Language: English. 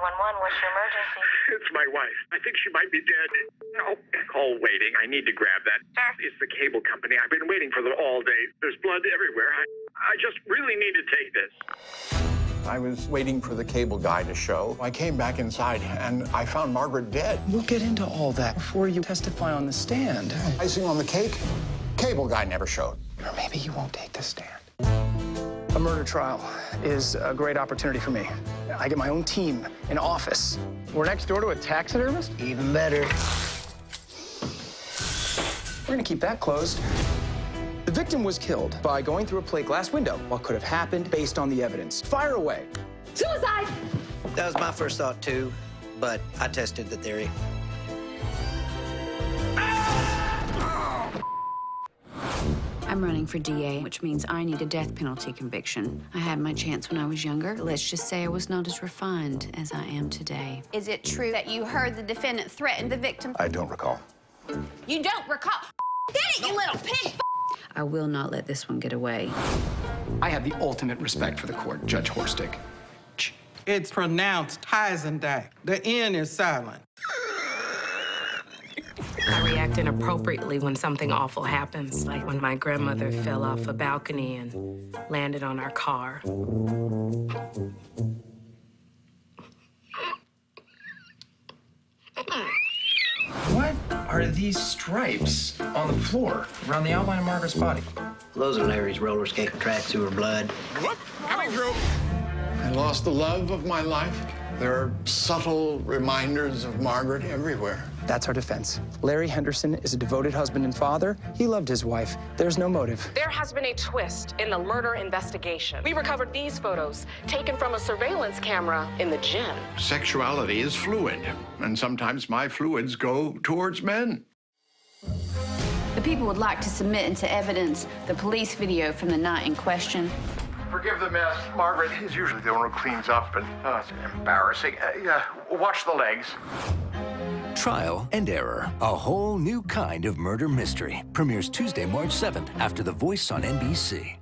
911. What's your emergency? It's my wife. I think she might be dead. Oh, call waiting. I need to grab that. Sir? It's the cable company. I've been waiting for them all day. There's blood everywhere. I, I just really need to take this. I was waiting for the cable guy to show. I came back inside and I found Margaret dead. We'll get into all that before you testify on the stand. Icing on the cake, cable guy never showed. Or maybe you won't take the stand. A murder trial is a great opportunity for me. I get my own team, an office. We're next door to a taxidermist? Even better. We're gonna keep that closed. The victim was killed by going through a plate glass window. What could have happened based on the evidence? Fire away. Suicide! That was my first thought, too, but I tested the theory. I'm running for DA, which means I need a death penalty conviction. I had my chance when I was younger. Let's just say I was not as refined as I am today. Is it true that you heard the defendant threaten the victim? I don't recall. You don't recall. Did it, you little pig! I will not let this one get away. I have the ultimate respect for the court, Judge Horstick. It's pronounced Heisenday. The N is silent. I react inappropriately when something awful happens, like when my grandmother fell off a balcony and landed on our car. What are these stripes on the floor around the outline of Margaret's body? Those are Larry's roller skate tracks through her blood. I lost the love of my life. There are subtle reminders of Margaret everywhere. That's our defense. Larry Henderson is a devoted husband and father. He loved his wife. There's no motive. There has been a twist in the murder investigation. We recovered these photos taken from a surveillance camera in the gym. Sexuality is fluid, and sometimes my fluids go towards men. The people would like to submit into evidence the police video from the night in question. Forgive the mess. Margaret is usually the one who cleans up, and oh, it's embarrassing. Uh, yeah, watch the legs. Trial and Error, a whole new kind of murder mystery. Premieres Tuesday, March 7th after The Voice on NBC.